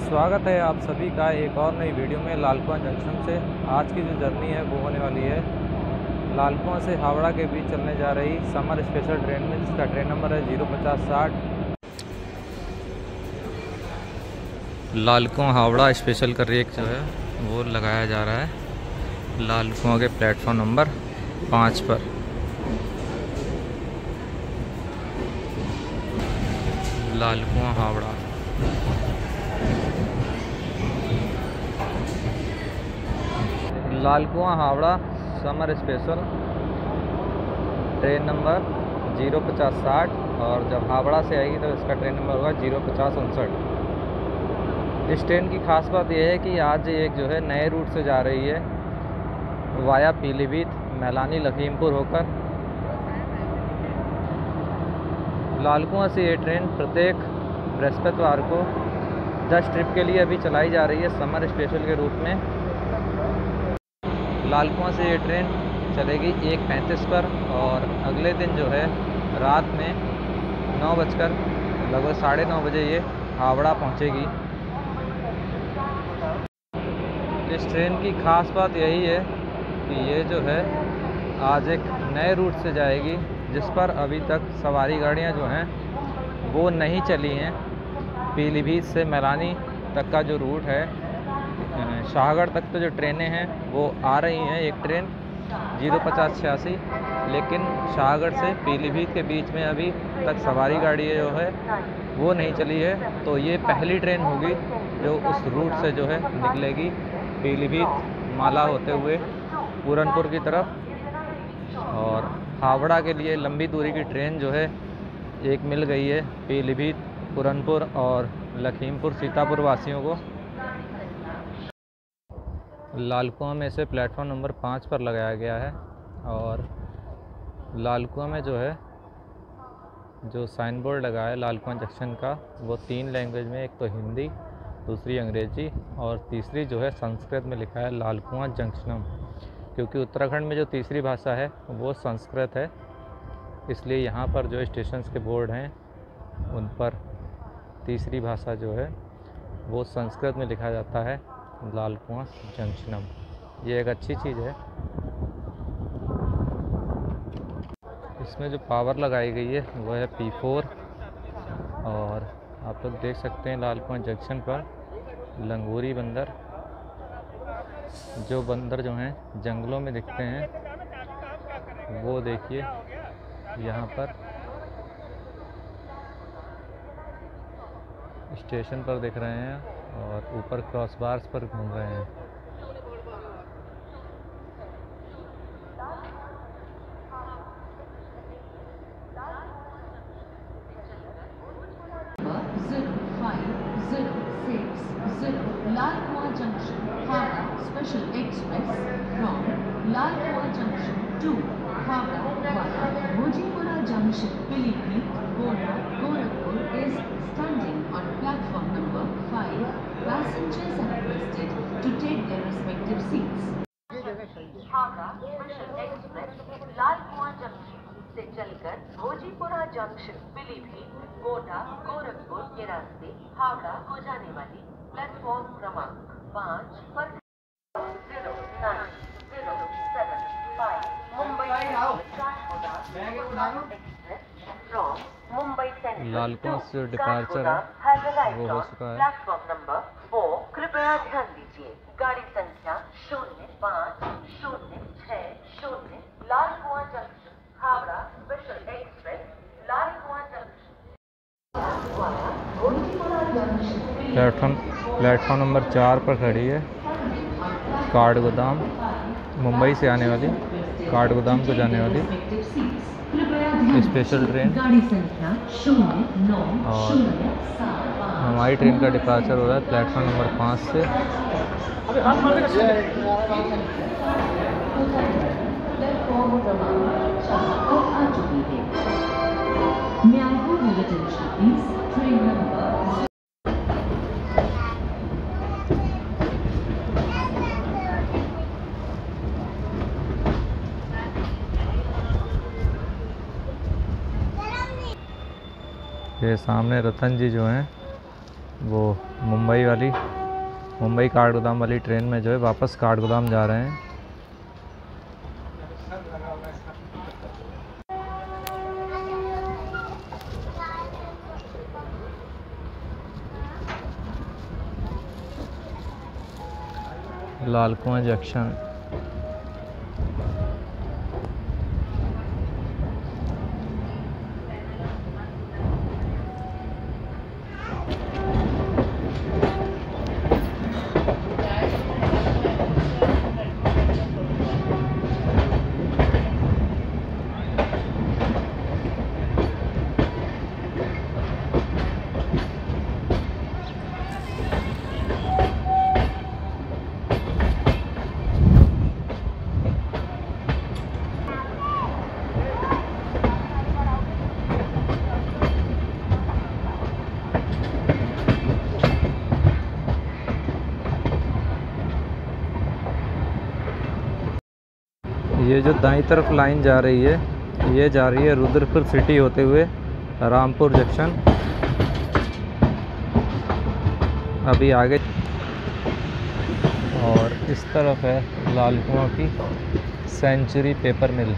स्वागत है आप सभी का एक और नई वीडियो में लालकुआं जंक्शन से। आज की जो जर्नी है, वो होने वाली है। लालकुआं से हावड़ा के बीच चलने जा रही समर स्पेशल ट्रेन में, जिसका ट्रेन नंबर है ज़ीरो पचास साठ। लालकुआं हावड़ा स्पेशल का रेक जो है, वो लगाया जा रहा है। लालकुआं के प्लेटफॉर्म नंबर पाँच पर। Lalkuan Howrah. Lalkuan Howrah summer special, train number zero पचास साठ, और जब हावड़ा से आएगी तो इसका ट्रेन नंबर होगा ज़ीरो पचास उनसठ। इस ट्रेन की खास बात यह है कि आज एक जो है नए रूट से जा रही है, वाया पीलीभीत, मैलानी, लखीमपुर होकर। लाल लालकुआं से ये ट्रेन प्रत्येक बृहस्पतिवार को दस ट्रिप के लिए अभी चलाई जा रही है समर स्पेशल के रूप में। लालकुआं से ये ट्रेन चलेगी एक पैंतीस पर और अगले दिन जो है रात में नौ बजकर, लगभग साढ़े नौ बजे ये हावड़ा पहुंचेगी। इस ट्रेन की खास बात यही है कि ये जो है आज एक नए रूट से जाएगी, जिस पर अभी तक सवारी गाड़ियाँ जो हैं, वो नहीं चली हैं। पीलीभीत से मैलानी तक का जो रूट है शाहगढ़ तक तो जो ट्रेनें हैं, वो आ रही हैं एक ट्रेन, ज़ीरो पचास छियासी, लेकिन शाहगढ़ से पीलीभीत के बीच में अभी तक सवारी गाड़ी जो है, वो नहीं चली है। तो ये पहली ट्रेन होगी जो उस रूट से जो है निकलेगी पीलीभीत माला होते हुए पूरनपुर की तरफ़। और हावड़ा के लिए लंबी दूरी की ट्रेन जो है, एक मिल गई है पीलीभीत, पूरनपुर और लखीमपुर, सीतापुर वासियों को। लालकुआं में से प्लेटफॉर्म नंबर पाँच पर लगाया गया है और लालकुआं में जो है, जो साइन बोर्ड लगा है लालकुआं जंक्शन का, वो तीन लैंग्वेज में, एक तो हिंदी, दूसरी अंग्रेज़ी और तीसरी जो है संस्कृत में लिखा है लालकुआं जंक्शनम। क्योंकि उत्तराखंड में जो तीसरी भाषा है, वो संस्कृत है, इसलिए यहाँ पर जो स्टेशन के बोर्ड हैं, उन पर तीसरी भाषा जो है, वो संस्कृत में लिखा जाता है। लाल कुआँ, जंक्शनम। ये एक अच्छी चीज़ है। इसमें जो पावर लगाई गई है, वो है पी फोर और आप लोग देख सकते हैं लाल कुआँ जंक्शन पर, लंगूरी बंदर। जो बंदर जो हैं, जंगलों में दिखते हैं। वो देखिए, यहाँ पर। स्टेशन पर दिख रहे हैं। और ऊपर क्रॉस बार्स पर घूम रहे हैं Lalkua Junction, Howrah Special Express from Lalkua Junction to Howrah via Mojipura Junction, Pilipit, Gona, Gorakhpur is standing on platform number 5. Passengers are requested to take their respective seats. Howrah special express Lal Kuan junction से चलकर Bhojipura junction Pilibhit Gonda Gorakhpur के रास्ते हावड़ा को जाने वाली platform क्रमांक पाँच पर zero nine zero seven five Mumbai from Mumbai Lalkuan से डिपार्चर है वो हो चुका है। प्लेटफॉर्म नंबर फोर कृपया ध्यान दीजिए। गाड़ी संख्या शून्य पाँच शून्य छः शून्य Lal Kuan junction Howrah special express Lal Kuan junction. Platform platform number चार पर खड़ी है। काठ गोदाम मुंबई से आने वाली। काठ गोदाम को जाने वाली। स्पेशल ट्रेन गाड़ी संख्या शून्य नौ और शून्य सात। हमारी ट्रेन का डिपार्चर हो रहा है प्लेटफॉर्म नंबर पाँच से। ये सामने रतन जी जो हैं वो मुंबई वाली, मुंबई काठगोदाम वाली ट्रेन में जो है वापस काठगोदाम जा रहे हैं। लाल कुआँ जंक्शन। जो दाई तरफ़ लाइन जा रही है, ये जा रही है रुद्रपुर सिटी होते हुए, रामपुर जंक्शन। अभी आगे। और इस तरफ़ है लाल कुआँ की सेंचुरी पेपर मिल।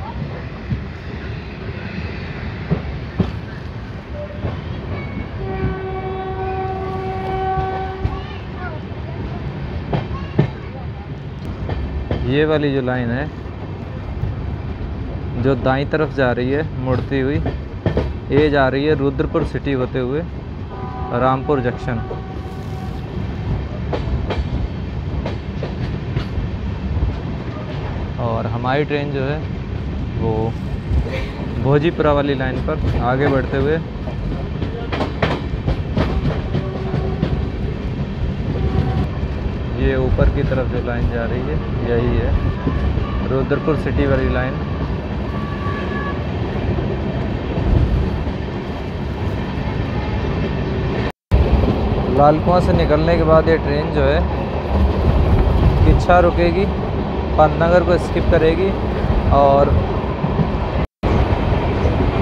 ये वाली जो लाइन है जो दाई तरफ़ जा रही है, मुड़ती हुई, ये जा रही है रुद्रपुर सिटी होते हुए, रामपुर जंक्शन। और हमारी ट्रेन जो है, वो भोजीपुरा वाली लाइन पर आगे बढ़ते हुए, ये ऊपर की तरफ़ जो लाइन जा रही है, यही है, रुद्रपुर सिटी वाली लाइन। लाल कुआँ से निकलने के बाद ये ट्रेन जो है किच्छा रुकेगी पंतनगर को स्किप करेगी और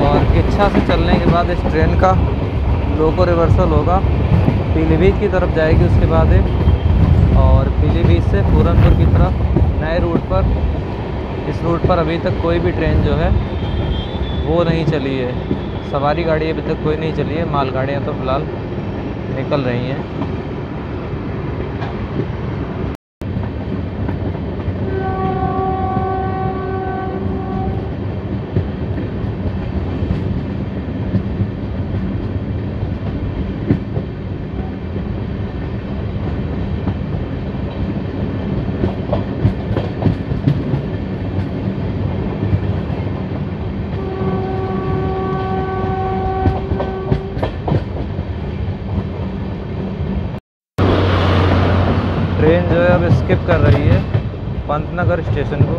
और किच्छा से चलने के बाद इस ट्रेन का लोको रिवर्सल होगा। पीलीभीत की तरफ़ जाएगी उसके बाद ये और पीलीभीत से पूरनपुर की तरफ़ नए रूट पर। इस रूट पर अभी तक कोई भी ट्रेन जो है, वो नहीं चली है। सवारी गाड़ी अभी तक कोई नहीं चली है माल गाड़ियाँ तो फ़िलहाल निकल रही हैं ट्रेन जो है अब स्किप कर रही है पंतनगर स्टेशन को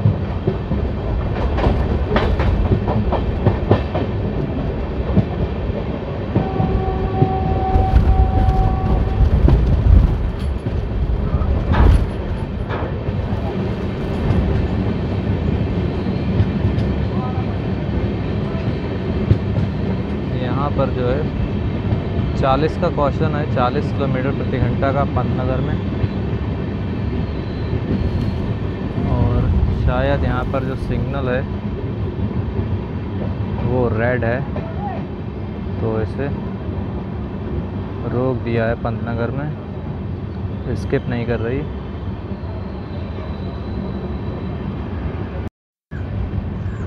यहाँ पर जो है 40 का क्वेश्चन है 40 किलोमीटर प्रति घंटा का पंतनगर में। और शायद यहाँ पर जो सिग्नल है, वो रेड है। तो इसे रोक दिया है पंतनगर में। स्किप नहीं कर रही।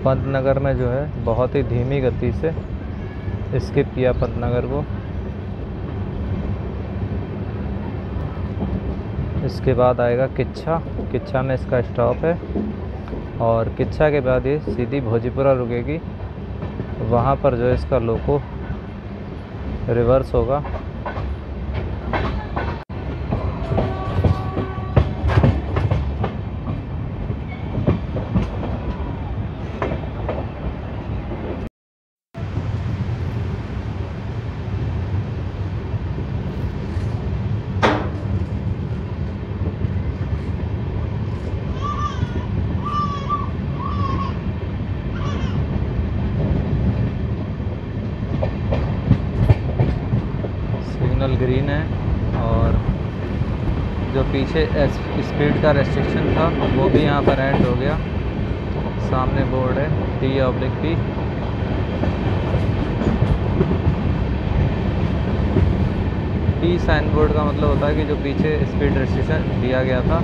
पंतनगर में जो है, बहुत ही धीमी गति से स्किप किया पंतनगर को। इसके बाद आएगा किच्छा। किच्छा में इसका स्टॉप है। और किच्छा के बाद ये सीधी भोजीपुरा रुकेगी। वहाँ पर जो है इसका लोको रिवर्स होगा। सिग्नल ग्रीन है और जो पीछे स्पीड का रेस्ट्रिक्शन था, वो भी यहाँ पर एंड हो गया। सामने बोर्ड है T oblique P P sign board का मतलब होता है कि जो पीछे स्पीड रेस्ट्रिक्शन दिया गया था,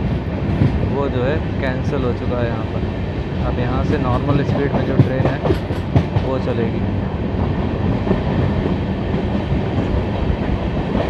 वो जो है कैंसिल हो चुका है यहाँ पर। अब यहाँ से नॉर्मल स्पीड में जो ट्रेन है, वो चलेगी।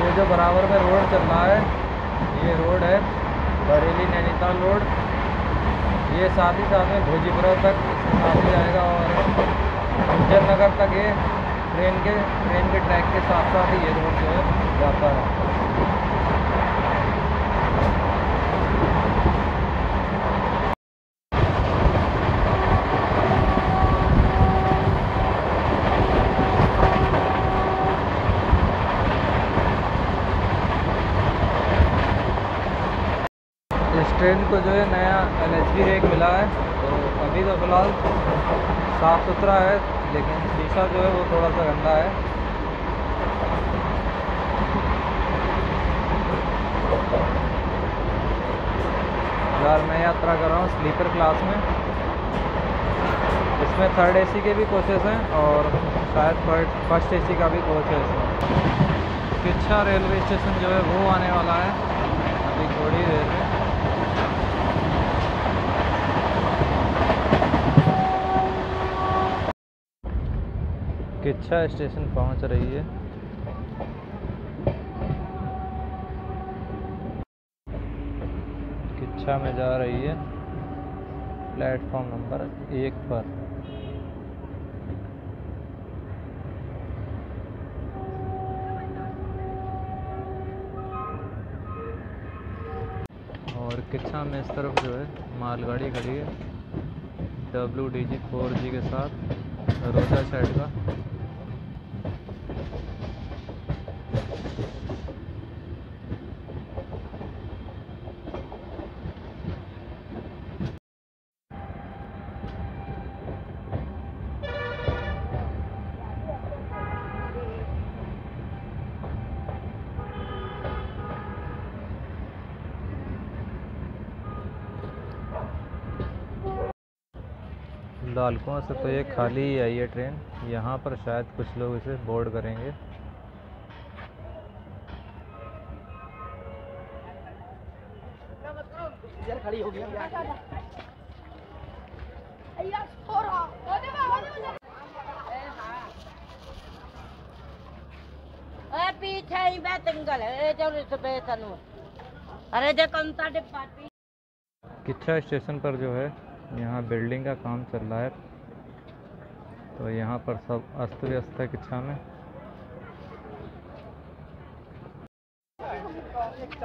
ये जो बराबर में रोड चल रहा है ये रोड है बरेली नैनीताल रोड ये साथ ही साथ में भोजीपुरा तक इसके साथ ही जाएगा और गुज्जर नगर तक ये ट्रेन के ट्रेन के ट्रैक के साथ साथ ही ये रोड जो है जाता है इस ट्रेन को जो है नया एल एच रेक मिला है तो अभी तो फ़िलहाल साफ़ सुथरा है लेकिन शीशा जो है वो थोड़ा सा गंदा है यार मैं यात्रा कर रहा हूँ स्लीपर क्लास में इसमें थर्ड एसी के भी कोचेस हैं और शायद फ़र्स्ट फ़र्स्ट एसी का भी कोच है। किच्छा रेलवे स्टेशन जो है वो आने वाला है। अभी थोड़ी देर में। किच्छा स्टेशन पहुँच रही है। किच्छा में जा रही है। प्लेटफॉर्म नंबर एक पर। में इस तरफ़ जो है, मालगाड़ी खड़ी है। W D G four G के साथ, रोजा साइड का। मालकों से तो ये खाली ही आई है ट्रेन। यहाँ पर शायद कुछ लोग इसे बोर्ड करेंगे। पीछे ही मैं है अरे कौन सा डिब्बा किच्छा स्टेशन पर जो है यहाँ बिल्डिंग का काम चल रहा है। तो यहाँ पर सब अस्त व्यस्त है किच्छा में।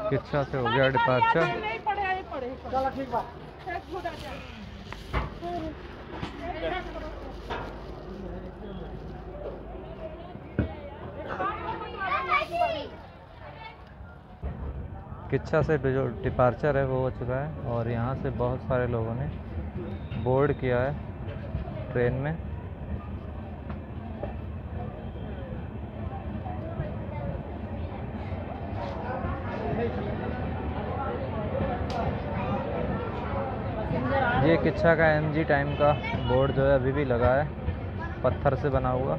किच्छा से हो गया डिपार्चर किच्छा से जो डिपार्चर है वो हो चुका है और यहाँ से बहुत सारे लोगों ने बोर्ड किया है ट्रेन में। ये किच्छा का एमजी टाइम का बोर्ड जो है, अभी भी लगा है, पत्थर से बना हुआ।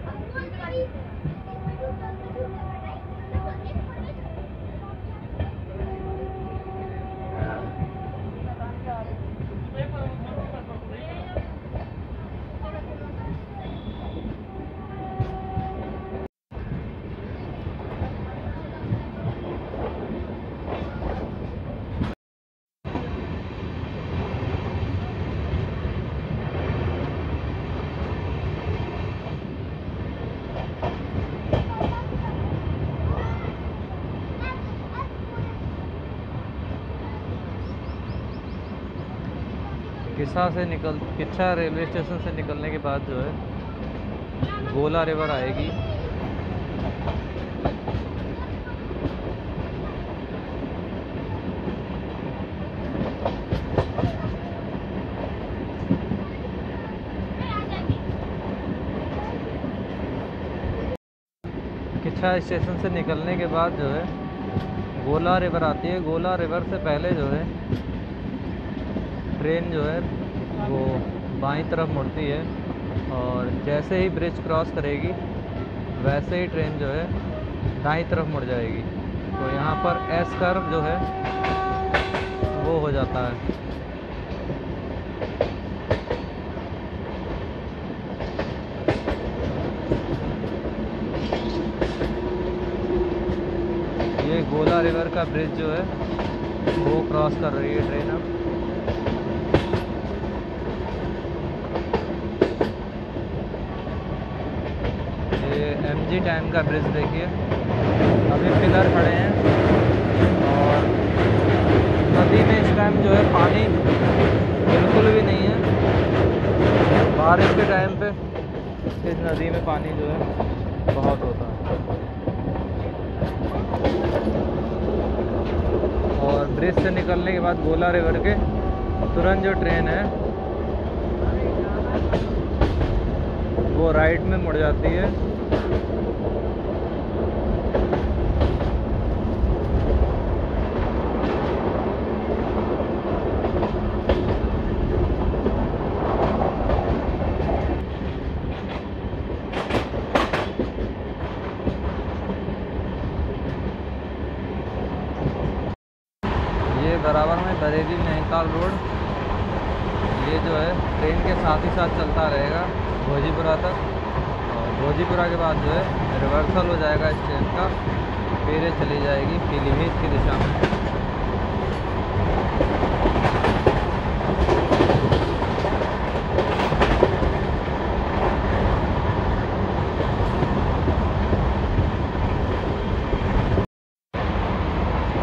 किच्छा से निकल किच्छा रेलवे स्टेशन से निकलने के बाद जो है, गोला रिवर आएगी। किच्छा स्टेशन से निकलने के बाद जो है, गोला रिवर आती है। गोला रिवर से पहले जो है, ट्रेन जो है वो बाईं तरफ़ मुड़ती है और जैसे ही ब्रिज क्रॉस करेगी, वैसे ही ट्रेन जो है दाईं तरफ़ मुड़ जाएगी। तो यहाँ पर एस कर्व जो है, वो हो जाता है। ये गोला रिवर का ब्रिज जो है, वो क्रॉस कर रही है ट्रेन अब ये एम जी टैन का ब्रिज देखिए। अभी पिलर खड़े हैं। और नदी में इस टाइम जो है पानी बिल्कुल भी नहीं है। बारिश के टाइम पे इस नदी में पानी जो है बहुत होता है। और ब्रिज से निकलने के बाद गोला रिवर के तुरंत जो ट्रेन है, वो राइट में मुड़ जाती है। Thank you. और भोजीपुरा के बाद जो है रिवर्सल हो जाएगा इस ट्रेन का। फिर चली जाएगी पीलीभीत की दिशा में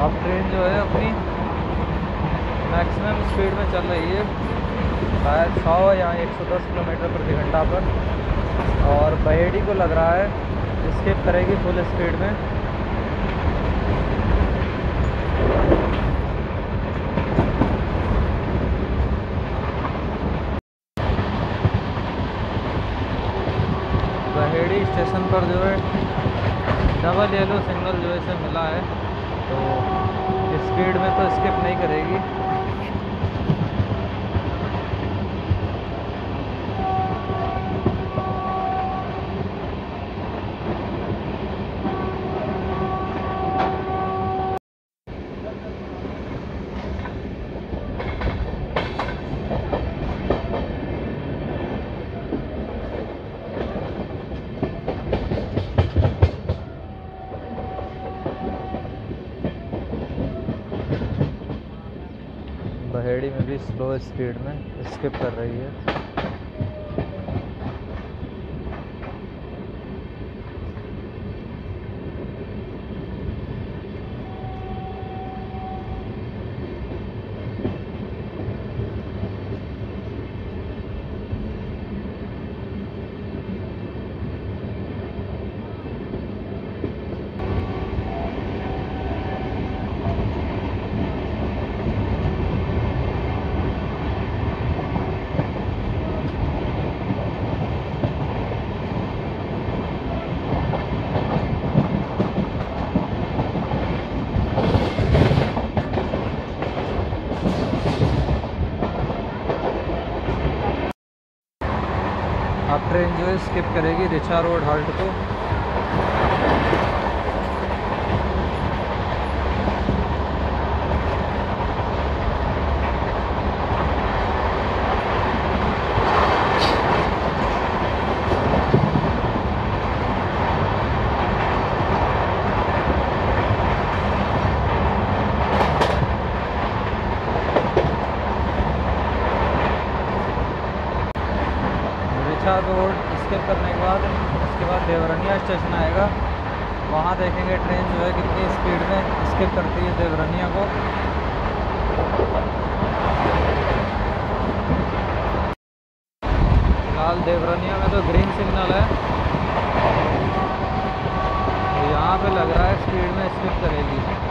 अब ट्रेन जो है अपनी मैक्सिमम स्पीड में चल रही है शायद सौ या 110 किलोमीटर प्रति घंटा पर और बहेड़ी को लग रहा है स्किप करेगी फुल स्पीड में। बहेड़ी स्टेशन पर जो है डबल येलो सिग्नल जो है, इसे मिला है। तो स्पीड में तो स्किप नहीं करेगी बहेड़ी में भी स्लो स्पीड में स्किप कर रही है अब ट्रेन जो है स्किप करेगी रिछा रोड हाल्ट को दुनिया को लाल देवरनिया में तो ग्रीन सिग्नल है। तो यहाँ पे लग रहा है स्पीड में स्पिप करेगी।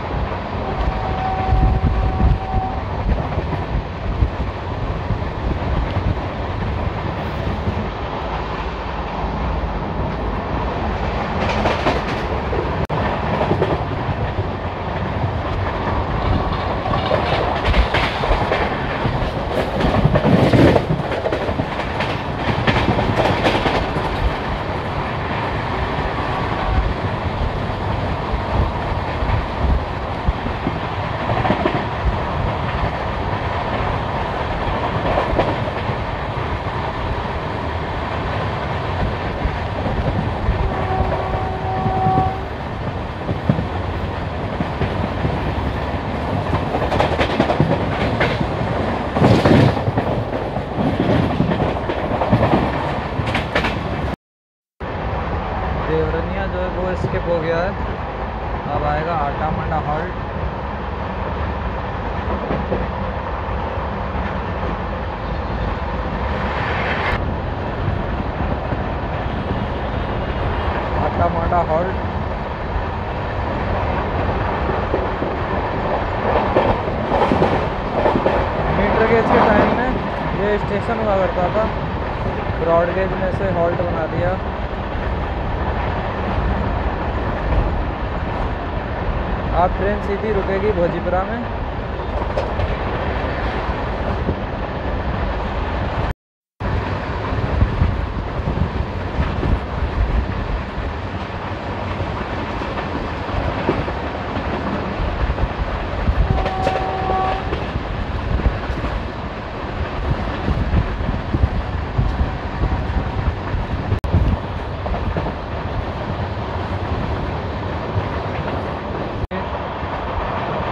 सीधी रुकेगी भोजीपुरा में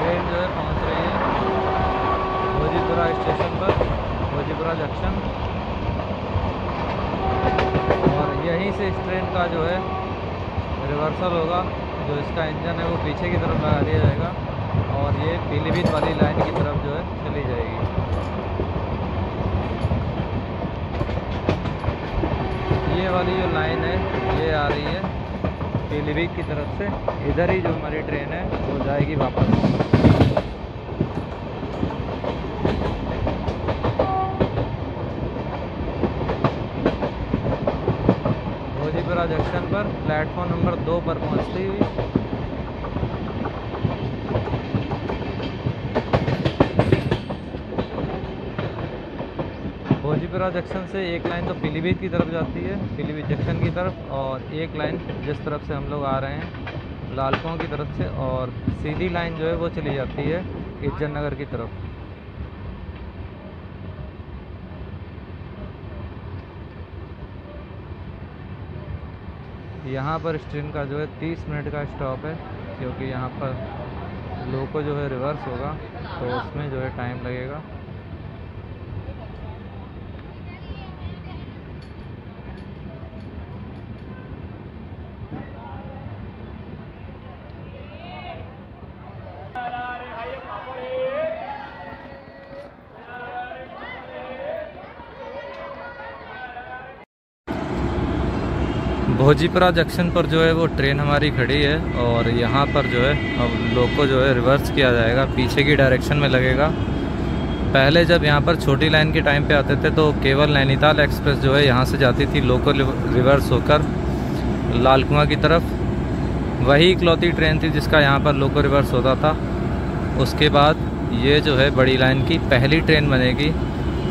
ट्रेन जो है पहुँच रही है भोजीपुरा स्टेशन पर भोजीपुरा जंक्शन और यहीं से इस ट्रेन का जो है रिवर्सल होगा जो इसका इंजन है वो पीछे की तरफ़ लगा दिया जाएगा और ये पीलीभीत वाली लाइन की तरफ़ जो है चली जाएगी ये वाली जो लाइन है ये आ रही है पीलीभीत की तरफ़ से इधर ही जो हमारी ट्रेन है वो जाएगी वापस भोजीपुरा जंक्शन पर प्लेटफॉर्म नंबर दो पर पहुँचती हुई भोजीपुरा जंक्शन से एक लाइन तो पीलीभीत की तरफ़ जाती है पीलीभीत जंक्शन की तरफ़ और एक लाइन जिस तरफ़ से हम लोग आ रहे हैं लालकों की तरफ़ से और सीधी लाइन जो है वो चली जाती है इज़्ज़त नगर की तरफ़। यहाँ पर इस ट्रेन का जो है तीस मिनट का स्टॉप है, क्योंकि यहाँ पर लोको जो है रिवर्स होगा तो उसमें जो है टाइम लगेगा। भोजीपुरा जंक्शन पर जो है वो ट्रेन हमारी खड़ी है और यहाँ पर जो है अब लोको जो है रिवर्स किया जाएगा, पीछे की डायरेक्शन में लगेगा। पहले जब यहाँ पर छोटी लाइन के टाइम पे आते थे तो केवल नैनीताल एक्सप्रेस जो है यहाँ से जाती थी लोको रिवर्स होकर लाल कुआँ की तरफ़। वही इकलौती ट्रेन थी जिसका यहाँ पर लोको रिवर्स होता था। उसके बाद ये जो है बड़ी लाइन की पहली ट्रेन बनेगी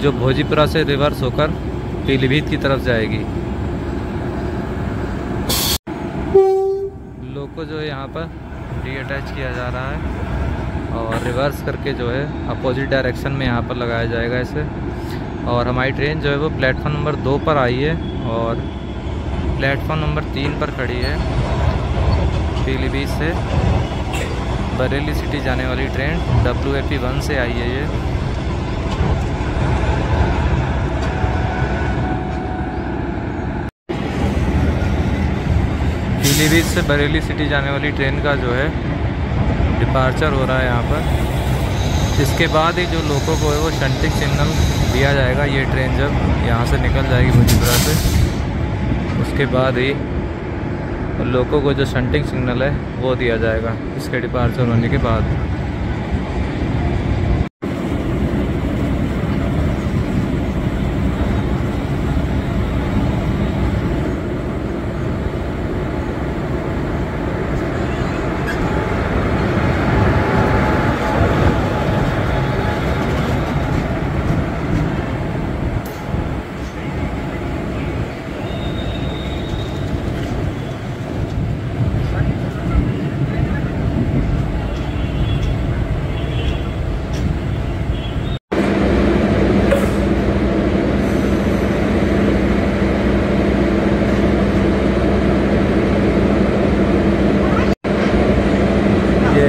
जो भोजीपुरा से रिवर्स होकर पीलीभीत की तरफ़ जाएगी लोको जो है यहाँ पर डी अटैच किया जा रहा है और रिवर्स करके जो है अपोजिट डायरेक्शन में यहाँ पर लगाया जाएगा इसे। और हमारी ट्रेन जो है वो प्लेटफॉर्म नंबर दो पर आई है और प्लेटफॉर्म नंबर तीन पर खड़ी है। पीलीभीत से बरेली सिटी जाने वाली ट्रेन डब्ल्यू वन से आई है ये। पीलीभीत से बरेली सिटी जाने वाली ट्रेन का जो है डिपार्चर हो रहा है यहाँ पर। इसके बाद ही जो लोगों को है वो शंटिक सिग्नल दिया जाएगा, ये ट्रेन जब यहाँ से निकल जाएगी भोजीपुरा से। उसके बाद ही लोगों को जो शंटिंग सिग्नल है वो दिया जाएगा, इसके डिपार्चर होने के बाद।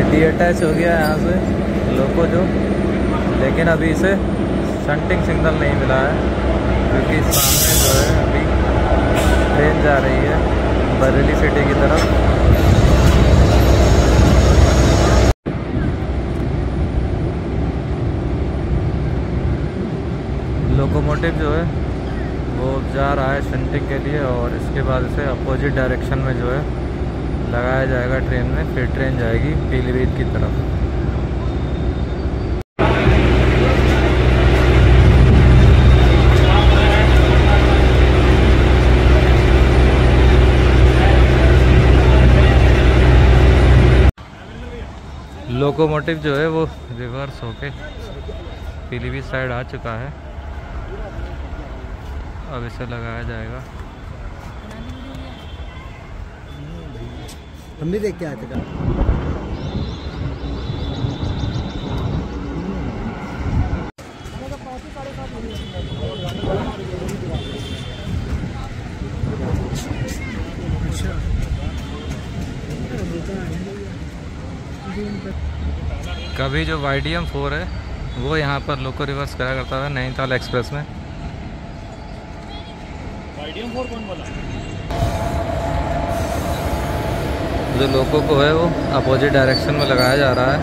ये डी अटैच हो गया यहाँ से लोको जो। लेकिन अभी इसे शंटिंग सिग्नल नहीं मिला है, क्योंकि सामने जो है अभी ट्रेन जा रही है बरेली सिटी की तरफ़। लोकोमोटिव जो है, वो जा रहा है शंटिंग के लिए और इसके बाद इसे अपोजिट डायरेक्शन में जो है लगाया जाएगा ट्रेन में, फिर ट्रेन जाएगी पीलीभीत की तरफ़। लोकोमोटिव जो है वो रिवर्स होके पीलीभीत साइड आ चुका है। अब इसे लगाया जाएगा। हम भी देख के आए थे कल। कभी जो वाई डी एम फोर है वो यहाँ पर लोको रिवर्स करा करता था नैनीताल एक्सप्रेस में जो लोको को है वो अपोजिट डायरेक्शन में लगाया जा रहा है।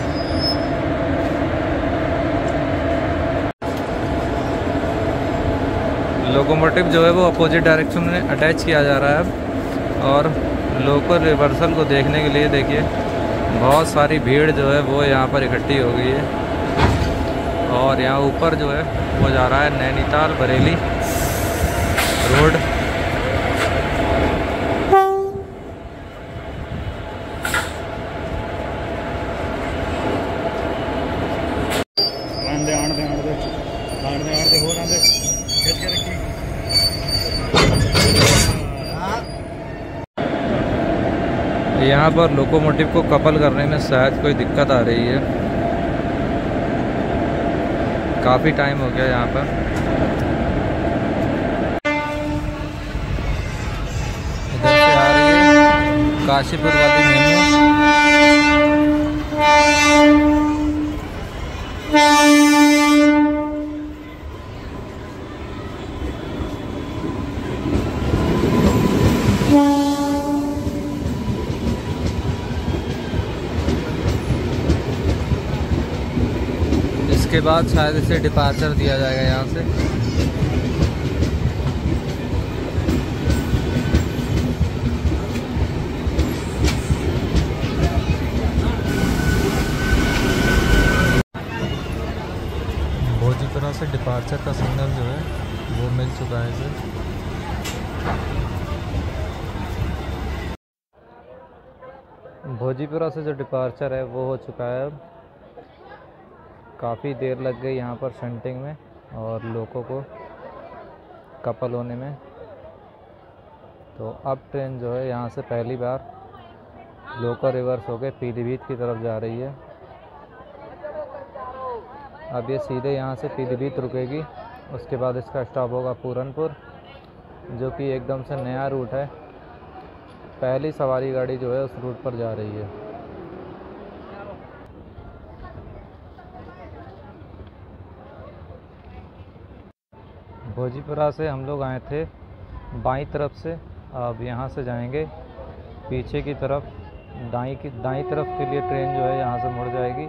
लोकोमोटिव जो है वो अपोजिट डायरेक्शन में अटैच किया जा रहा है और लोको रिवर्सल को देखने के लिए देखिए, बहुत सारी भीड़ जो है वो यहाँ पर इकट्ठी हो गई है। और यहाँ ऊपर जो है वो जा रहा है नैनीताल बरेली रोड। यहाँ पर लोकोमोटिव को कपल करने में शायद कोई दिक्कत आ रही है। काफ़ी टाइम हो गया यहाँ पर। है काशीपुर वाली मेमू इसके बाद शायद इसे डिपार्चर दिया जाएगा यहाँ से। भोजीपुरा से डिपार्चर का सिग्नल जो है वो मिल चुका है इसे। भोजीपुरा से जो डिपार्चर है वो हो चुका है अब। काफ़ी देर लग गई यहाँ पर सेंटिंग में और लोगों को कपल होने में। तो अब ट्रेन जो है यहाँ से पहली बार लोकल रिवर्स होकर पीलीभीत की तरफ़ जा रही है। अब ये सीधे यहाँ से पीलीभीत रुकेगी, उसके बाद इसका स्टॉप होगा पूरनपुर, जो कि एकदम से नया रूट है। पहली सवारी गाड़ी जो है उस रूट पर जा रही है। भोजीपुरा से हम लोग आए थे बाई तरफ़ से। अब यहाँ से जाएँगे पीछे की तरफ़। दाई की दाई तरफ़ के लिए ट्रेन जो है यहाँ से मुड़ जाएगी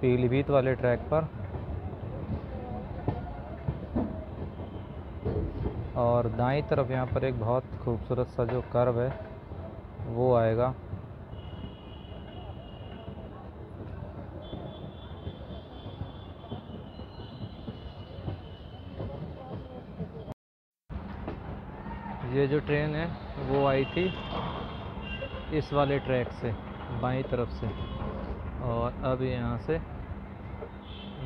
पीलीभीत वाले ट्रैक पर। और दाईं तरफ़ यहाँ पर एक बहुत खूबसूरत सा जो कर्व है, वो आएगा। ये जो ट्रेन है, वो आई थी इस वाले ट्रैक से, बाई तरफ़ से। और अब यहाँ से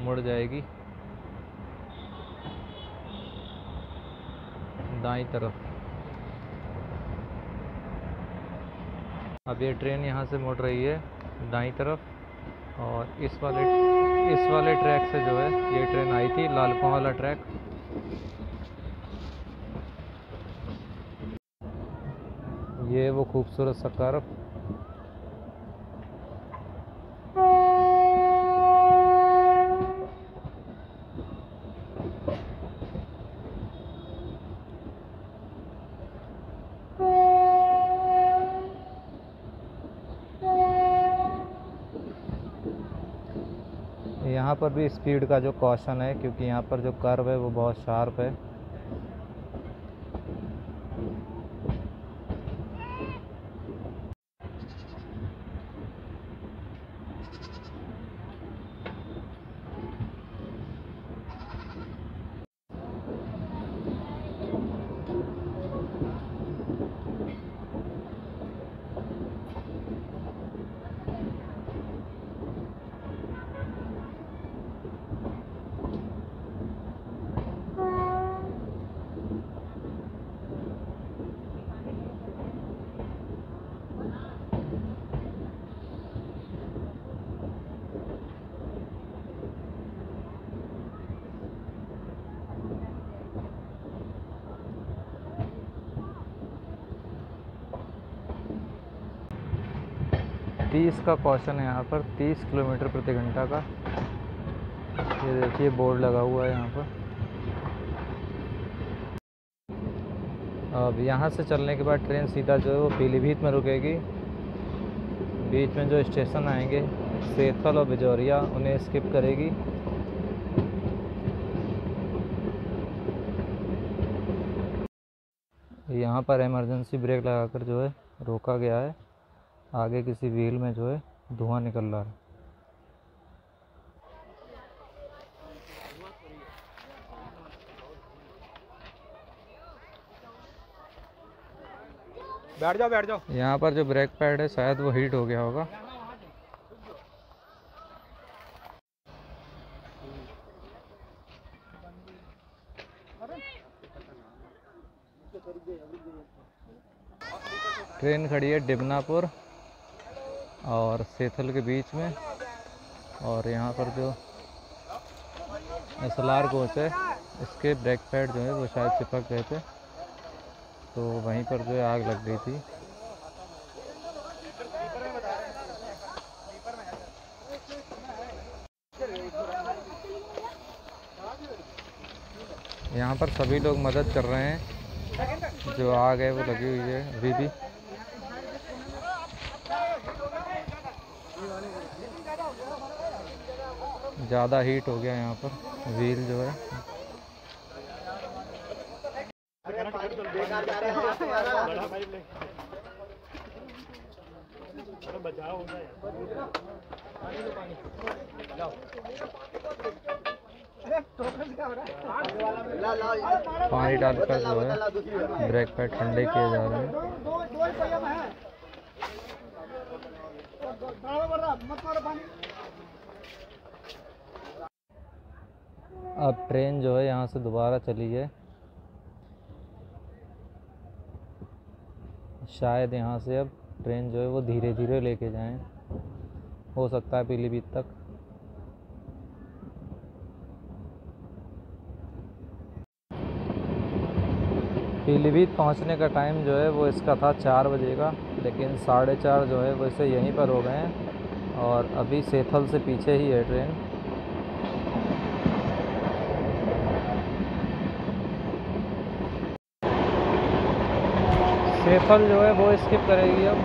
मुड़ जाएगी दाई तरफ़। अब ये ट्रेन यहाँ से मुड़ रही है दाई तरफ़ और इस वाले इस वाले ट्रैक से जो है, ये ट्रेन आई थी लालकुआं वाला ट्रैक। ये वो खूबसूरत सा कर्व यहाँ पर भी स्पीड का जो कॉशन है, क्योंकि यहाँ पर जो कर्व है वो बहुत शार्प है। तीस का कॉशन है यहाँ पर, तीस किलोमीटर प्रति घंटा का। ये देखिए, बोर्ड लगा हुआ है यहाँ पर। अब यहाँ से चलने के बाद ट्रेन सीधा जो है वो पीलीभीत में रुकेगी। बीच में जो स्टेशन आएँगे, सेथल और बिजौरिया, उन्हें स्किप करेगी। यहाँ पर इमरजेंसी ब्रेक लगाकर जो है रोका गया है। आगे किसी व्हील में जो है धुआँ निकल रहा है। बैठ जाओ बैठ जाओ। यहाँ पर जो ब्रेक पैड है शायद वो हीट हो गया होगा। ट्रेन खड़ी है डिबनापुर। और सेथल के बीच में। और यहाँ पर जो एस एल आर कोच है, इसके ब्रेक पैड जो है वो शायद चिपक गए थे। तो वहीं पर जो है आग लग गई थी। यहाँ पर सभी लोग मदद कर रहे हैं। जो आग है वो लगी हुई है, अभी भी। ज़्यादा हीट हो गया यहाँ पर व्हील जो है। पानी डालकर जो है ब्रेक पैड ठंडे किए जा रहे हैं। अब ट्रेन जो है यहाँ से दोबारा चली है। शायद यहाँ से अब ट्रेन जो है वो धीरे धीरे लेके जाएँ। हो सकता है पीलीभीत तक। पीलीभीत पहुँचने का टाइम जो है वो इसका था चार बजे का, लेकिन साढ़े चार जो है वो इसे यहीं पर हो गए हैं और अभी सेथल से पीछे ही है ट्रेन। सेफल जो है वो स्किप करेगी अब।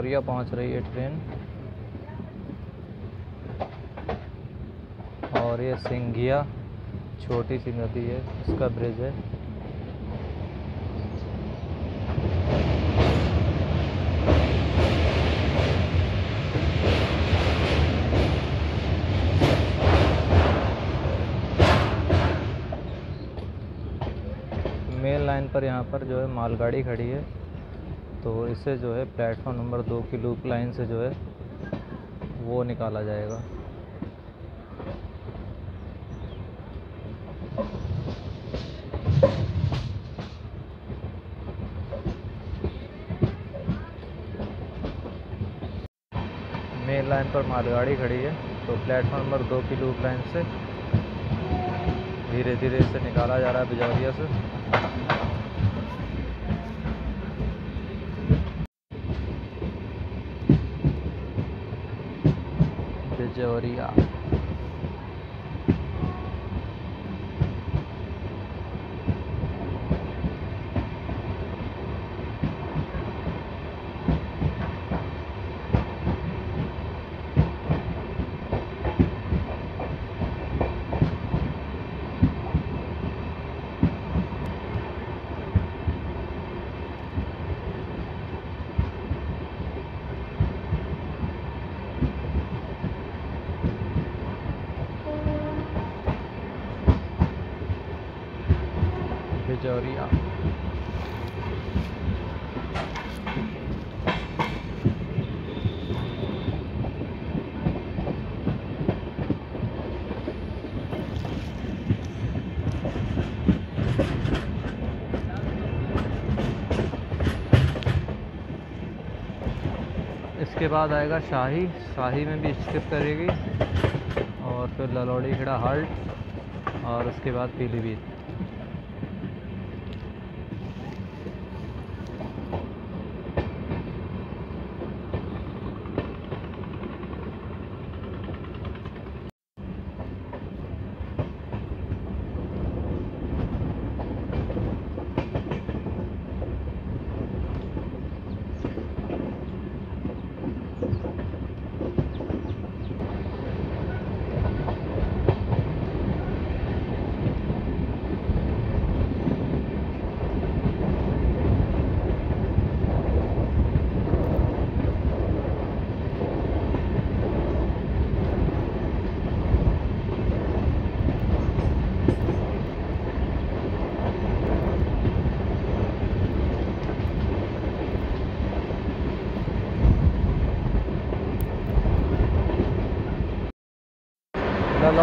बिजौरिया पहुँच रही है ट्रेन। और ये सिंघिया छोटी सी नदी है, इसका ब्रिज है। मेन लाइन पर यहाँ पर जो है मालगाड़ी खड़ी है। तो इसे जो है प्लेटफॉर्म नंबर दो की लूप लाइन से जो है वो निकाला जाएगा। मेन लाइन पर मालगाड़ी खड़ी है तो प्लेटफॉर्म नंबर दो की लूप लाइन से धीरे धीरे इसे निकाला जा रहा है बिजौरिया से। बिजौरिया बिजौरिया इसके बाद आएगा शाही। शाही में भी स्किप करेगी। और फिर ललौड़ी खेड़ा हल्ट। और उसके बाद पीलीभीत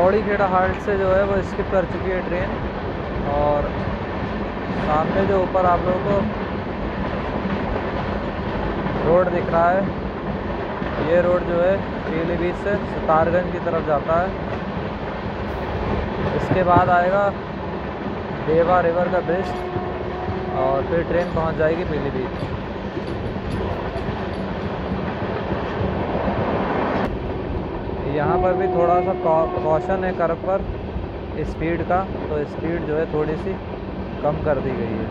ललौड़ी खेड़ा हाल्ट से जो है वो स्किप कर चुकी है ट्रेन और सामने जो ऊपर आप लोगों को रोड दिख रहा है, ये रोड जो है पीलीभीत से सितारगंज की तरफ़ जाता है। इसके बाद आएगा देवा रिवर का ब्रिज और फिर ट्रेन पहुँच जाएगी पीलीभीत। यहाँ पर भी थोड़ा सा कॉशन है कर्व पर स्पीड का तो स्पीड जो है थोड़ी सी कम कर दी गई है।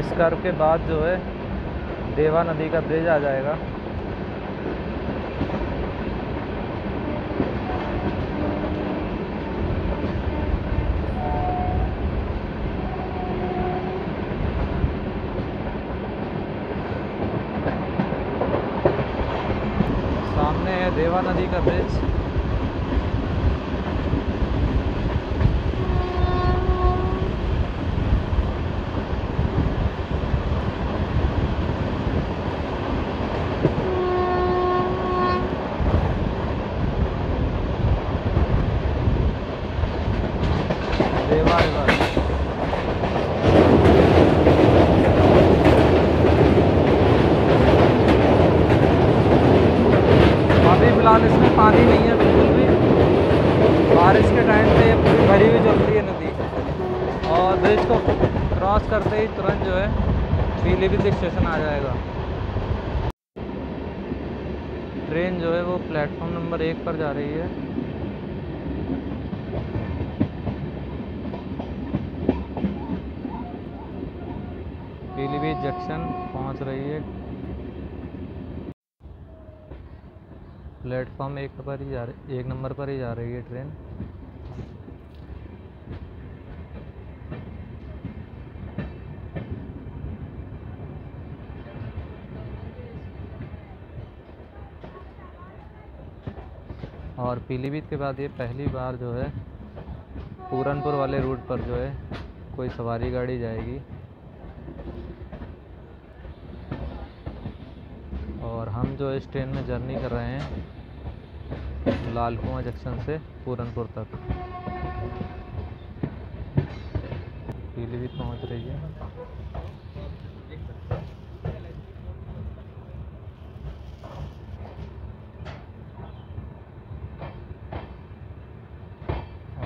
इस कर्व के बाद जो है देवा नदी का ब्रिज आ जाएगा। सामने है देवा नदी का ब्रिज देवा रिवर अभी फ़िलहाल इसमें पानी नहीं है बिल्कुल भी बारिश के टाइम पे ये पूरी भरी हुई चलती है नदी और ब्रिज को क्रॉस करते ही तुरंत जो है पीलीभीत स्टेशन आ जाएगा ट्रेन जो है वो प्लेटफॉर्म नंबर एक पर जा रही है पीलीभीत जंक्शन पहुँच रही है एक पर ही जा रही, एक नंबर पर ही जा रही है ट्रेन। और पीलीभीत के बाद ये पहली बार जो है, पूरनपुर वाले रूट पर जो है, कोई सवारी गाड़ी जाएगी। और हम जो इस ट्रेन में जर्नी कर रहे हैं लाल कुआँ जंक्शन से पूरनपुर तक। पीलीभीत पहुँच रही है।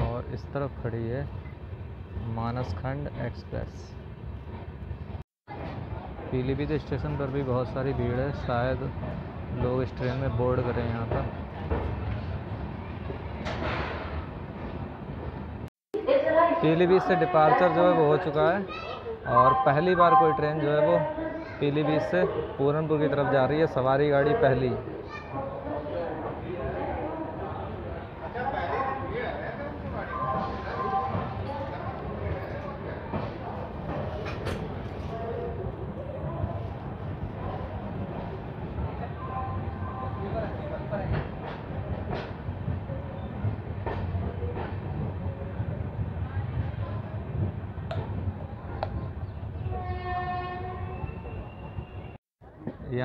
और इस तरफ़ खड़ी है मानसखंड एक्सप्रेस। पीलीभीत स्टेशन पर भी बहुत सारी भीड़ है। शायद लोग इस ट्रेन में बोर्ड करें यहाँ पर। पीलीभीत से डिपार्चर जो है वो हो चुका है और पहली बार कोई ट्रेन जो है वो पीलीभीत से पूरनपुर की तरफ़ जा रही है, सवारी गाड़ी पहली।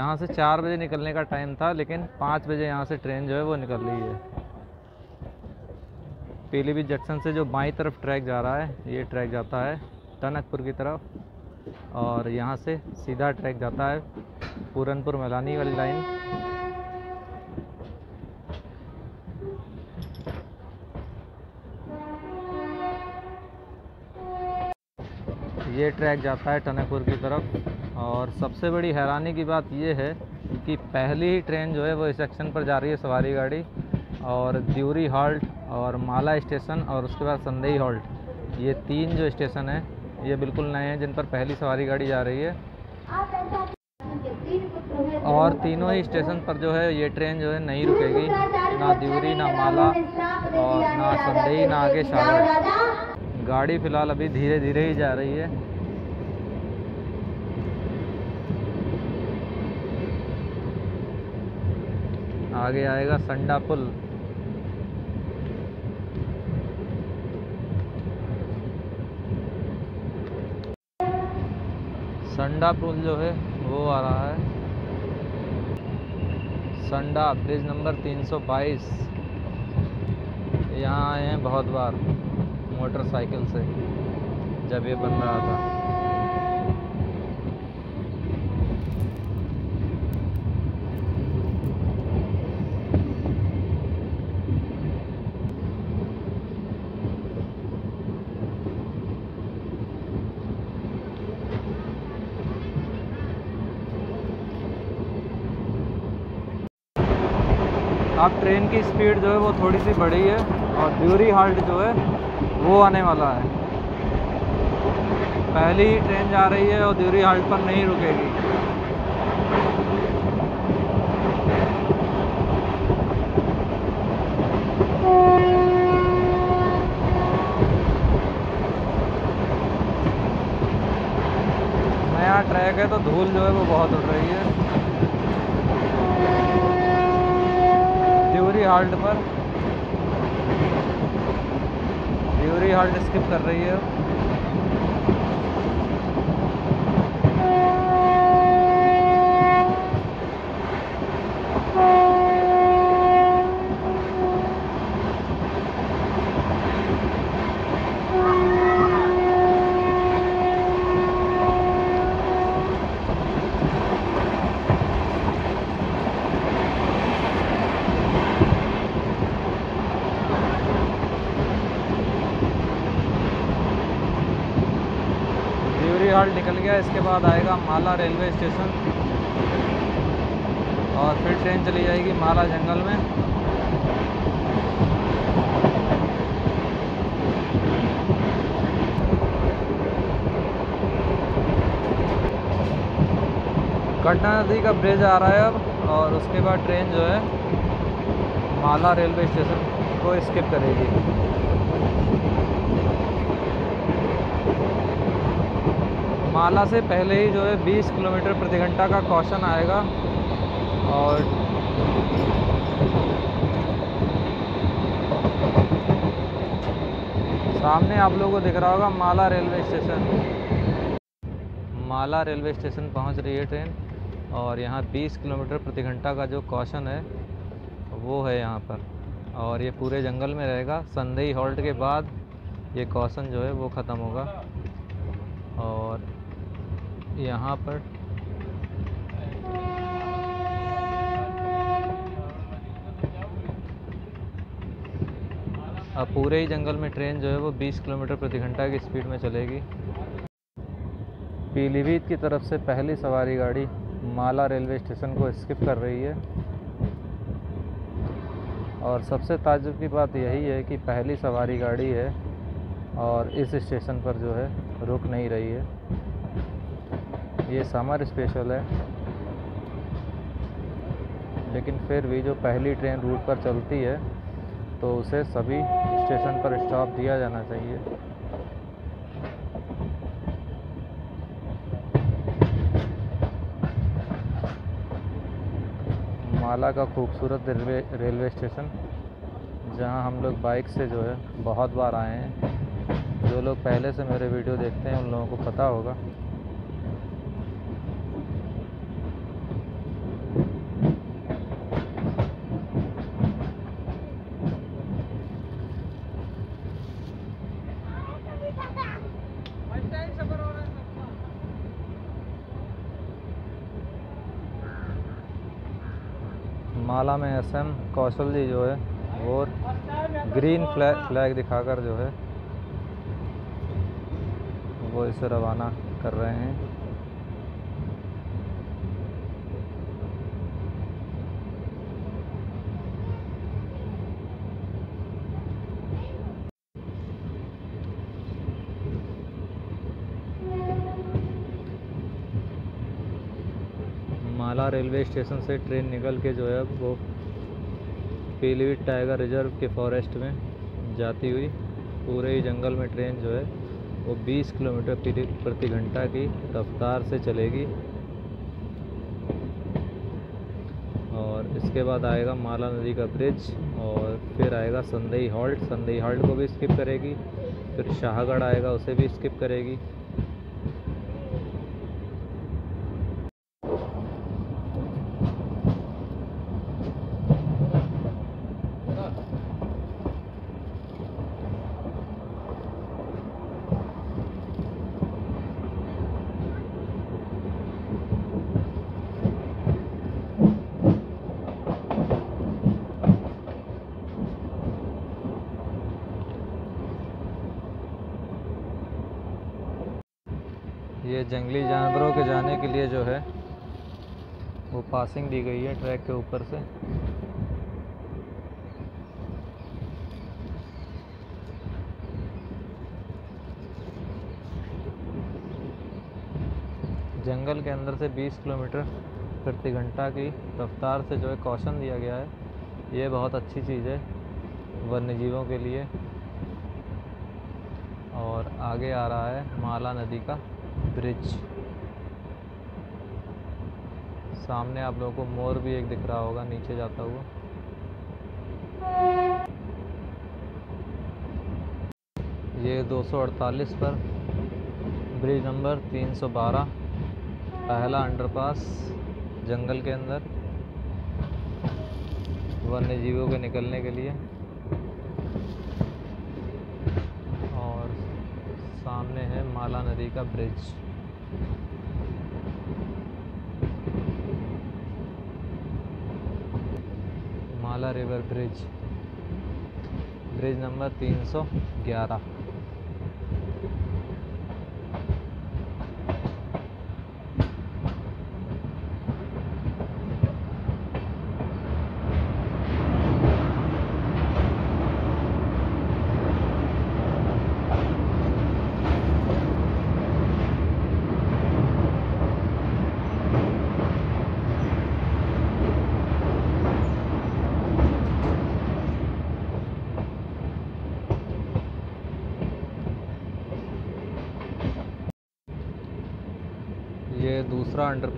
यहाँ से चार बजे निकलने का टाइम था, लेकिन पाँच बजे यहाँ से ट्रेन जो है वो निकल रही है। पीलीभीत जंक्शन से जो बाईं तरफ़ ट्रैक जा रहा है, ये ट्रैक जाता है टनकपुर की तरफ़, और यहाँ से सीधा ट्रैक जाता है पूरनपुर मैलानी वाली लाइन ये ट्रैक जाता है टनकपुर की तरफ़। और सबसे बड़ी हैरानी की बात ये है कि पहली ही ट्रेन जो है वो इस सेक्शन पर जा रही है सवारी गाड़ी और द्यूरी हॉल्ट और माला स्टेशन और उसके बाद संदेही हॉल्ट। ये तीन जो स्टेशन हैं, ये बिल्कुल नए हैं, जिन पर पहली सवारी गाड़ी जा रही है। और तीनों ही स्टेशन पर जो है ये ट्रेन जो है नहीं रुकेगी, ना द्यूरी ना माला और ना संदेही, ना आगे शाला गाड़ी फ़िलहाल अभी धीरे धीरे ही जा रही है। आगे आएगा संडा पुल। संडा पुल जो है, वो आ रहा है। संडा ब्रिज नंबर 322 यहाँ आए हैं बहुत बार, मोटरसाइकिल से, जब ये बन रहा था अब ट्रेन की स्पीड जो है वो थोड़ी सी बढ़ी है और ड्यूरी हाल्ट जो है वो आने वाला है। पहली ही ट्रेन जा रही है और ड्यूरी हाल्ट पर नहीं रुकेगी। नया ट्रैक है तो धूल जो है वो बहुत उड़ रही है ड्यूरी हाल्ट पर। ड्यूरी हॉल्ट स्किप कर रही है ड्यूरी हाल्ट निकल गया इसके बाद आएगा माला रेलवे स्टेशन। और फिर ट्रेन चली जाएगी माला जंगल में। कटना नदी का ब्रिज आ रहा है अब, और उसके बाद ट्रेन जो है माला रेलवे स्टेशन को स्किप करेगी। माला से पहले ही जो है 20 किलोमीटर प्रति घंटा का कौशन आएगा। और सामने आप लोगों को दिख रहा होगा Mala railway station. Mala railway station पहुँच रही है ट्रेन और यहाँ 20 किलोमीटर प्रति घंटा का जो कौशन है, वो है यहाँ पर। और ये पूरे जंगल में रहेगा। संदेही हॉल्ट के बाद ये कौशन जो है वो ख़त्म होगा। और यहाँ पर। अब पूरे ही जंगल में ट्रेन जो है वो 20 किलोमीटर प्रति घंटा की स्पीड में चलेगी। पीलीभीत की तरफ़ से पहली सवारी गाड़ी माला रेलवे स्टेशन को स्किप कर रही है। और सबसे ताजुब की बात यही है कि पहली सवारी गाड़ी है और इस स्टेशन पर जो है रुक नहीं रही है। ये समर स्पेशल है। लेकिन फिर भी जो पहली ट्रेन रूट पर चलती है तो उसे सभी स्टेशन पर स्टॉप दिया जाना चाहिए। माला का खूबसूरत रेलवे रेलवे स्टेशन जहाँ हम लोग बाइक से जो है, बहुत बार आए हैं। जो लोग पहले से मेरे वीडियो देखते हैं, उन लोगों को पता होगा। माला में एस एम कौशल जी जो है और ग्रीन फ्लैग फ्लैग दिखाकर जो है वो इसे रवाना कर रहे हैं। माला रेलवे स्टेशन से ट्रेन निकल के जो है वो पीलीभीत टाइगर रिज़र्व के फॉरेस्ट में जाती हुई पूरे ही जंगल में ट्रेन जो है वो 20 किलोमीटर प्रति प्रति घंटा की रफ्तार से चलेगी। और इसके बाद आएगा माला नदी का ब्रिज और फिर आएगा संदेही हॉल्ट। संदेही हॉल्ट को भी स्किप करेगी। फिर शाहगढ़ आएगा, उसे भी स्किप करेगी ये जंगली जानवरों के जाने के लिए जो है वो पासिंग दी गई है ट्रैक के ऊपर से। जंगल के अंदर से 20 किलोमीटर प्रति घंटा की रफ्तार से जो है कौशन दिया गया है। ये बहुत अच्छी चीज़ है वन्य जीवों के लिए। और आगे आ रहा है माला नदी का ब्रिज सामने आप लोगों को मोर भी एक दिख रहा होगा, नीचे जाता हुआ। ये 248 पर, ब्रिज नंबर 312 पहला अंडरपास, जंगल के अंदर वन्य जीवों के निकलने के लिए। और सामने है माला नदी का bridge Mala river bridge bridge number 311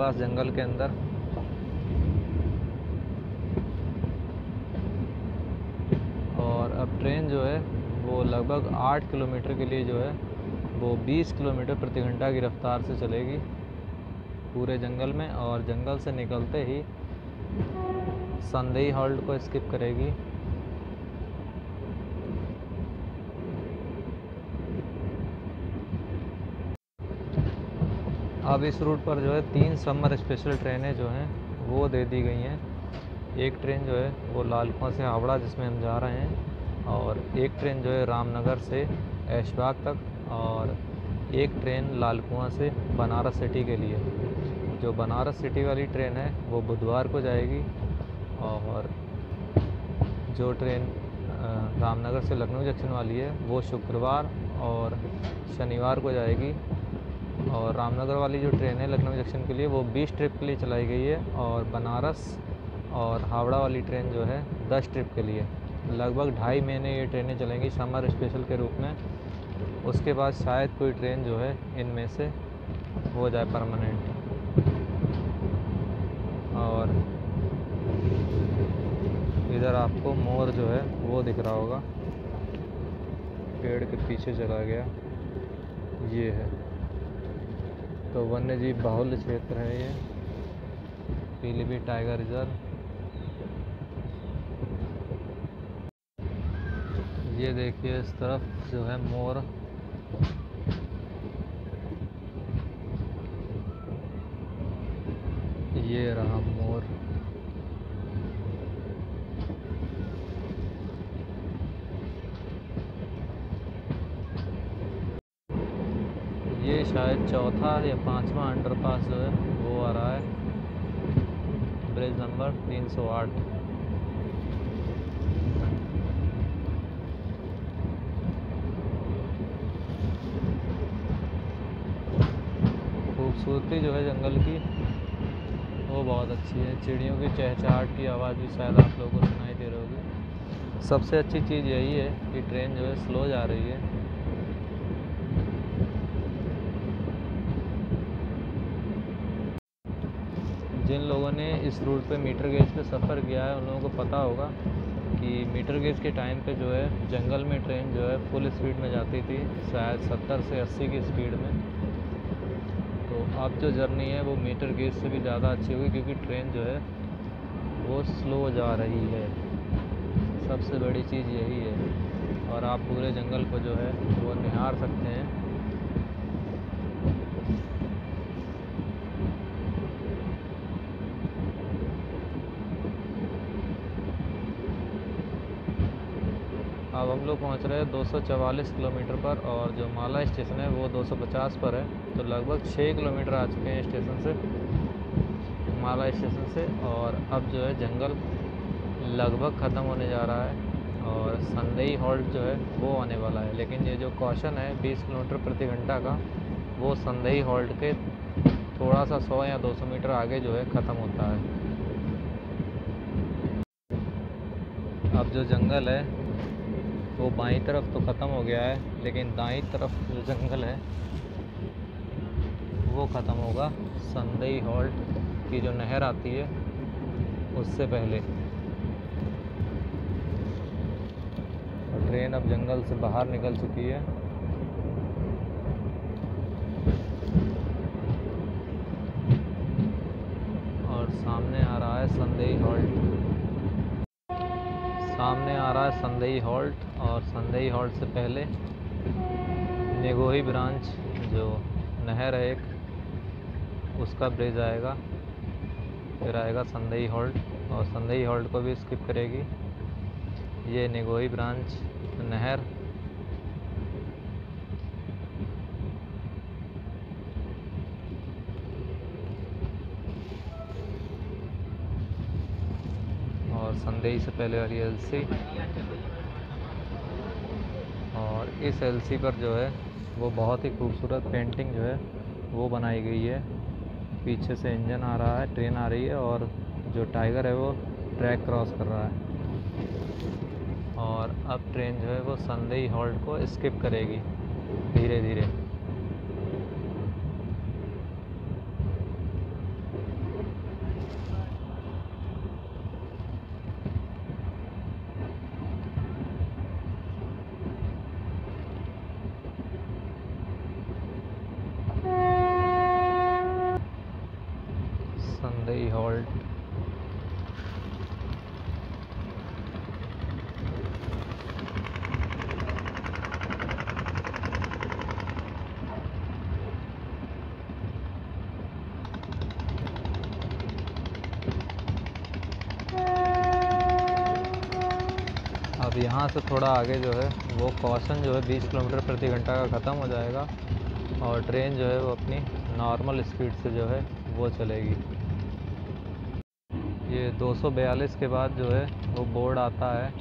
underpass जंगल के अंदर। और अब ट्रेन जो है, वो लगभग आठ किलोमीटर के लिए जो है, वो बीस किलोमीटर प्रति घंटा की रफ्तार से चलेगी पूरे जंगल में और जंगल से निकलते ही संदेही हॉल्ट को स्किप करेगी। अब इस रूट पर जो है तीन समर स्पेशल ट्रेनें जो हैं, वो दे दी गई हैं। एक ट्रेन जो है, वो लाल से हावड़ा, जिसमें हम जा रहे हैं, और एक ट्रेन जो है रामनगर से ऐशबाग तक, और एक ट्रेन लाल से बनारस सिटी के लिए। जो बनारस सिटी वाली ट्रेन है, वो बुधवार को जाएगी, और जो ट्रेन रामनगर से लखनऊ जंक्शन वाली है, वो शुक्रवार और शनिवार को जाएगी। और रामनगर वाली जो ट्रेन है, लखनऊ जंक्शन के लिए, वो 20 ट्रिप के लिए चलाई गई है और बनारस और हावड़ा वाली ट्रेन जो है 10 ट्रिप के लिए। लगभग ढाई महीने ये ट्रेनें चलेंगी समर स्पेशल के रूप में। उसके बाद शायद कोई ट्रेन जो है, इनमें से हो जाए परमानेंट। और इधर आपको मोर जो है, वो दिख रहा होगा। पेड़ के पीछे चला गया। ये है। तो वन्य जीव बाहुल्य क्षेत्र है ये। Pilibhit tiger reserve. ये देखिए इस तरफ़ जो है मोर। ये रहा मोर ये शायद चौथा या पांचवा अंडरपास जो है, वो आ रहा है। ब्रिज नंबर 308 खूबसूरती जो है जंगल की, वो बहुत अच्छी है। चिड़ियों की चहचहाट की आवाज़ भी शायद आप लोगों को सुनाई दे रही होगी। सबसे अच्छी चीज़ यही है कि ट्रेन जो है स्लो जा रही है। ने इस रूट पे मीटर गेज पे सफ़र किया है। उन लोगों को पता होगा कि मीटर गेज के टाइम पे जो है, जंगल में ट्रेन जो है, फुल स्पीड में जाती थी, शायद 70 से 80 की स्पीड में। तो अब जो जर्नी है, वो मीटर गेज से भी ज़्यादा अच्छी हुई क्योंकि ट्रेन जो है, वो स्लो जा रही है। सबसे बड़ी चीज़ यही है। और आप पूरे जंगल को जो है, वो निहार सकते हैं अब हम लोग पहुँच रहे हैं 244 किलोमीटर पर और जो माला स्टेशन है वो 250 पर है। तो लगभग 6 किलोमीटर आ चुके हैं स्टेशन से, माला स्टेशन से और अब जो है जंगल लगभग ख़त्म होने जा रहा है और संदेही हॉल्ट जो है वो आने वाला है। लेकिन ये जो कौशन है 20 किलोमीटर प्रति घंटा का, वो संदेही हॉल्ट के थोड़ा सा 100 या 200 मीटर आगे जो है ख़त्म होता है। अब जो जंगल है वो बाई तरफ़ तो ख़त्म हो गया है, लेकिन दाई तरफ़ जो जंगल है, वो ख़त्म होगा। संदेही हॉल्ट की जो नहर आती है, उससे पहले। ट्रेन अब जंगल से बाहर निकल चुकी है। और सामने आ रहा है संदेही हॉल्ट सामने आ रहा है संदेही हॉल्ट और संदेही हॉल्ट से पहले नेगोही ब्रांच, जो नहर है एक, उसका ब्रिज आएगा। फिर आएगा संदेही हॉल्ट और संदेही हॉल्ट को भी स्किप करेगी। ये नेगोही ब्रांच, नहर। और संदेही से पहले वाली एलसी और इस एलसी पर जो है, वो बहुत ही खूबसूरत पेंटिंग जो है, वो बनाई गई है। पीछे से इंजन आ रहा है ट्रेन आ रही है और जो टाइगर है, वो ट्रैक क्रॉस कर रहा है। और अब ट्रेन जो है, वो संदेही हॉल्ट को स्किप करेगी धीरे धीरे संदेही हॉल्ट अब यहाँ से थोड़ा आगे जो है, वो कौशन जो है 20 किलोमीटर प्रति घंटा का ख़त्म हो जाएगा और ट्रेन जो है वो अपनी नॉर्मल स्पीड से जो है, वो चलेगी। ये 242 के बाद जो है, वो बोर्ड आता है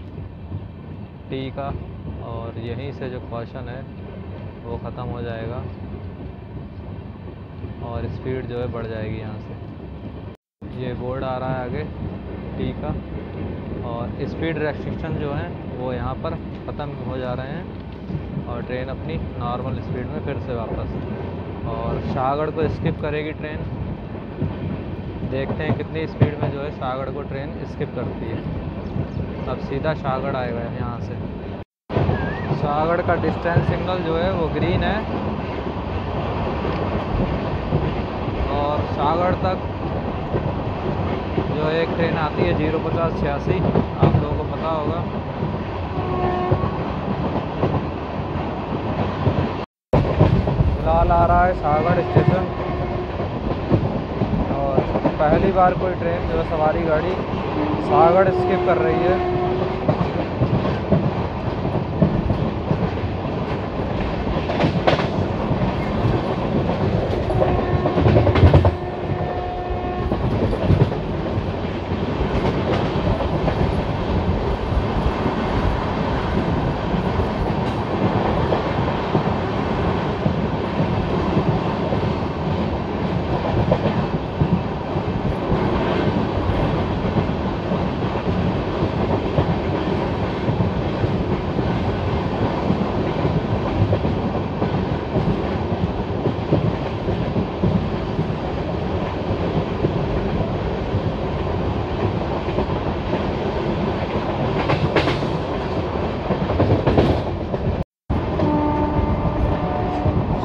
टी का और यहीं से जो कॉशन है, वो ख़त्म हो जाएगा और स्पीड जो है बढ़ जाएगी यहाँ से। ये बोर्ड आ रहा है आगे टी का और स्पीड रेस्ट्रिक्शन जो है वो यहाँ पर ख़त्म हो जा रहे हैं और ट्रेन अपनी नॉर्मल स्पीड में फिर से वापस। और शाहगढ़ को स्किप करेगी ट्रेन। देखते हैं कितनी स्पीड में जो है शाहगढ़ को ट्रेन स्किप करती है। अब सीधा शाहगढ़ आएगा यहाँ से। शाहगढ़ का डिस्टेंस सिग्नल जो है वो ग्रीन है। और शाहगढ़ तक जो एक ट्रेन आती है ज़ीरो पचास छियासी। आप लोगों को पता होगा। लाल आ रहा है सागर स्टेशन। और पहली बार कोई ट्रेन जो है, सवारी गाड़ी सागर स्किप कर रही है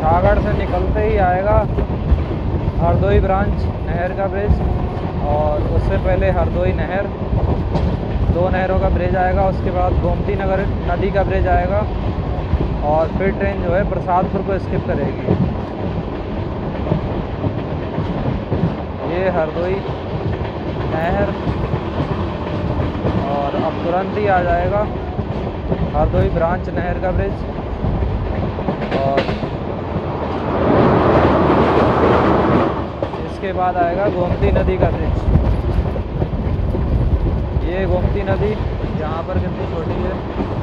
सागढ़ से निकलते ही आएगा हरदोई ब्रांच नहर का ब्रिज और उससे पहले हरदोई नहर दो नहरों का ब्रिज आएगा उसके बाद गोमती नगर नदी का ब्रिज आएगा और फिर ट्रेन जो है प्रसादपुर को स्किप करेगी। ये हरदोई नहर और अब तुरंत ही आ जाएगा हरदोई ब्रांच नहर का ब्रिज और इसके बाद आएगा गोमती नदी का ब्रिज। ये गोमती नदी यहाँ पर कितनी छोटी है?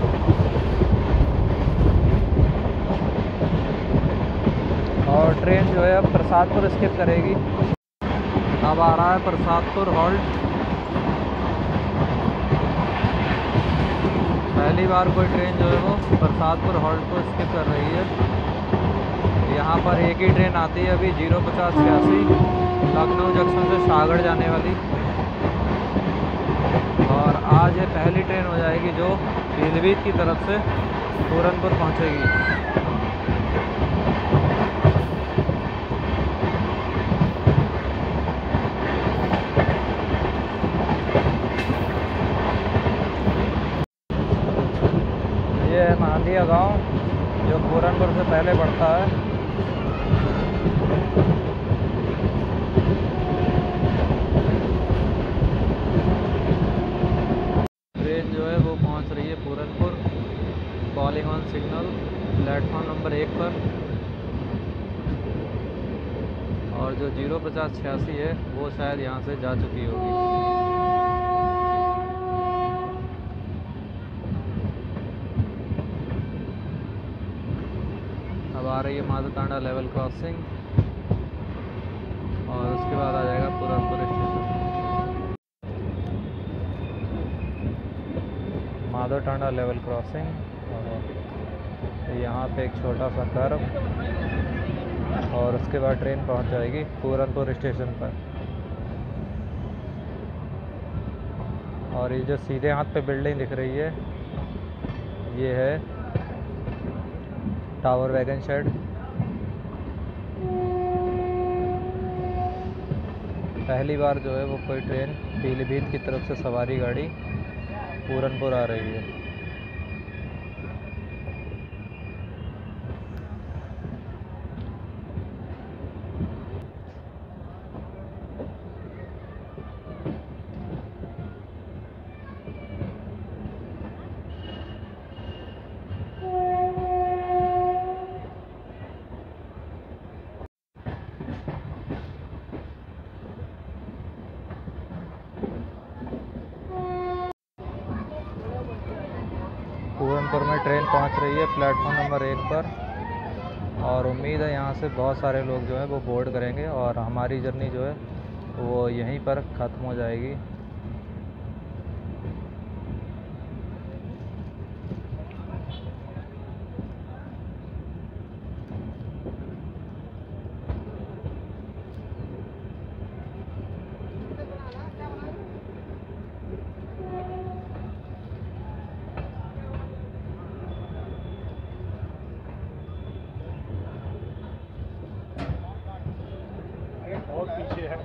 और ट्रेन जो है अब प्रसादपुर स्किप करेगी। अब आ रहा है प्रसादपुर हॉल्ट पहली बार कोई ट्रेन जो है वो प्रसादपुर हॉल्ट को स्किप कर रही है। यहाँ पर एक ही ट्रेन आती है अभी, ज़ीरो पचास छियासी, लखनऊ जंक्शन से शाहगढ़ जाने वाली। और आज ये पहली ट्रेन हो जाएगी जो पीलीभीत की तरफ़ से पूरनपुर पहुँचेगी ये है गाँव जो पूरनपुर से पहले पड़ता है। ट्रेन जो है वो पहुँच रही है Puranpur calling on signal platform number एक पर। और जो ज़ीरो पचास छियासी है, वो शायद यहाँ से जा चुकी होगी अब रही लेवल क्रॉसिंग। और उसके बाद आ जाएगा Puranpur station. Madhotanda level crossing. और यहाँ पे एक छोटा सा कर्व। और उसके बाद ट्रेन पहुँच जाएगी पूरनपुर स्टेशन पर। और ये जो सीधे हाथ पे बिल्डिंग दिख रही है, ये है टावर वैगन शेड। पहली बार जो है वो कोई ट्रेन पीलीभीत की तरफ़ से सवारी गाड़ी पूरनपुर आ रही है। पूरनपुर में ट्रेन पहुँच रही है, प्लेटफॉर्म नंबर एक पर। और उम्मीद है यहाँ से बहुत सारे लोग जो है वो बोर्ड करेंगे और हमारी जर्नी जो है वो यहीं पर ख़त्म हो जाएगी बहुत पीछे है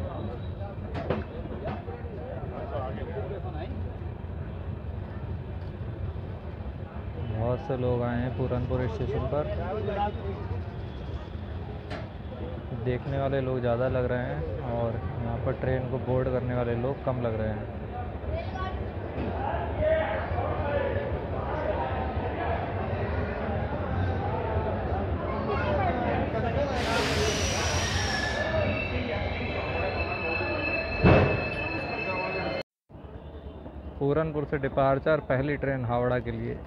बहुत से लोग आए हैं पूरनपुर स्टेशन पर। देखने वाले लोग ज़्यादा लग रहे हैं और यहाँ पर ट्रेन को बोर्ड करने वाले लोग कम लग रहे हैं। पूरनपुर से डिपार्चर, पहली ट्रेन हावड़ा के लिए।